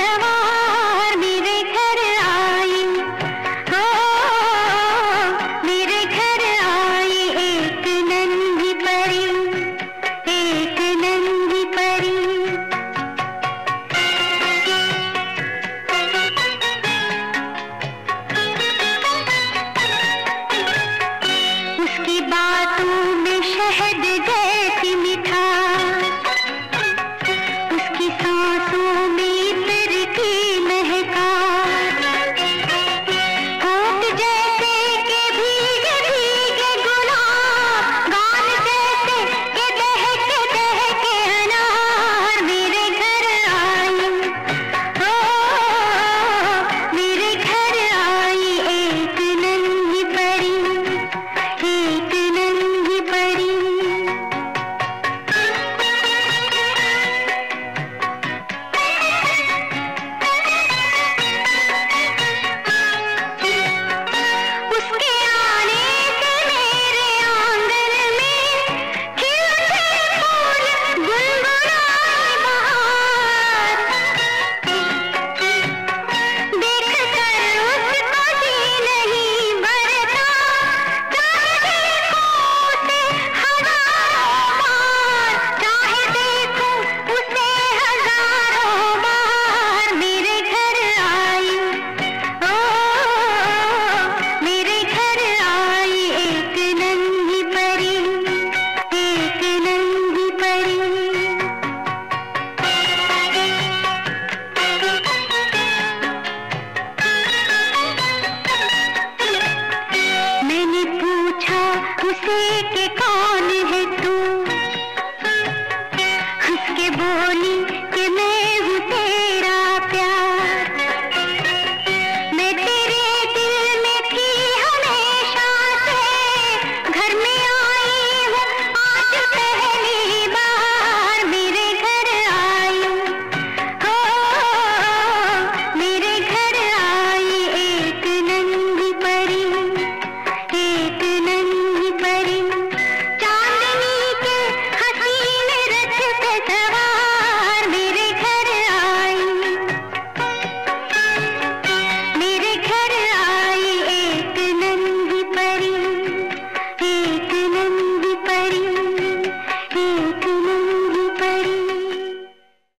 ಶಿವಾ उसे